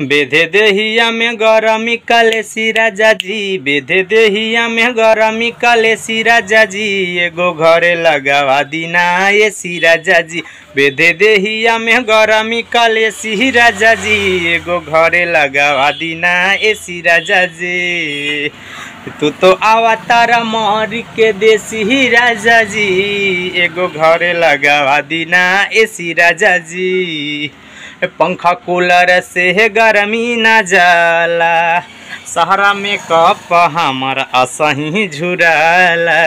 बेधे देहिया में गरमी कालेसी राजा जी बेधे देहिया में गरमी कालेसी राजा जी एगो घरे लगावा दीना एसी राजा जी बेधे देहिया में गरमी कालेसी राजा जी एगो घरे लगावा दीना एसी राजा जी तू तो आवा तारा मोहरी के देसी राजा जी एगो घरे लगावा दीना एसी राजा जी पंखा कूलर से गर्मी न जाला। सहरा में कप हमार असही झुराला।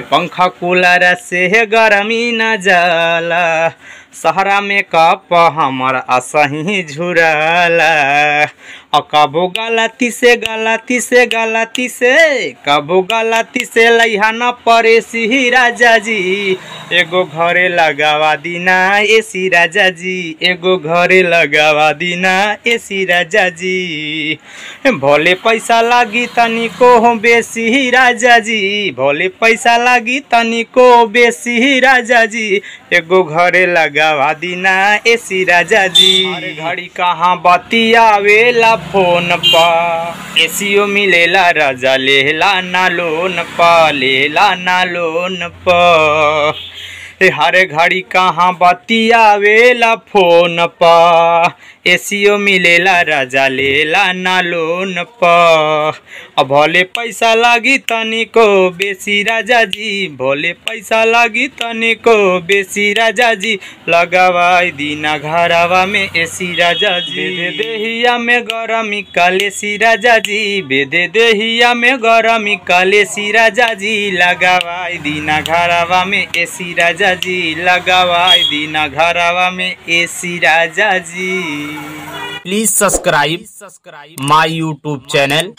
पंखा कूलर से गर्मी न जाला। सहरा में कप हमर असही झुराला। कबो गलती से गलती से गलती से, कबो गलती से लैहा न परे सिही राजा जी। एगो घरे लगावा दीना एसी राजा जी। एगो घरे लगावा दीना एसी राजा जी। भोले पैसा लागी तनिको हो बेसी राजा जी। भोले पैसा लागी तनिको बेसी राजा जी। एगो घरे लगावा दीना एसी राजा जी घड़ी कहाँ बतियावेला फ़ोन पा। एसीओ मिलेला राजा लेला ना लोन पा, लेला ना लोन पा। ए हरे घड़ी कहाँ बतियावेला फ़ोन पा। एसीओ मिलेला राजा लेला ना लोन पा। अब भले पैसा लागी तनिको बेसी राजा जी। भले पैसा लागी तनिको बेसी राजा जी। लगावाई दीना घरवा में एसी राजा जी। बेदे देहिया में गरमी कालेसी राजा जी। बेदे देहिया में गरमी कालेसी राजा जी। लगावाई दीना घरवा में एसी राजा जी लगावाई दीना घरवा में एसी राजा जी please subscribe subscribe my YouTube channel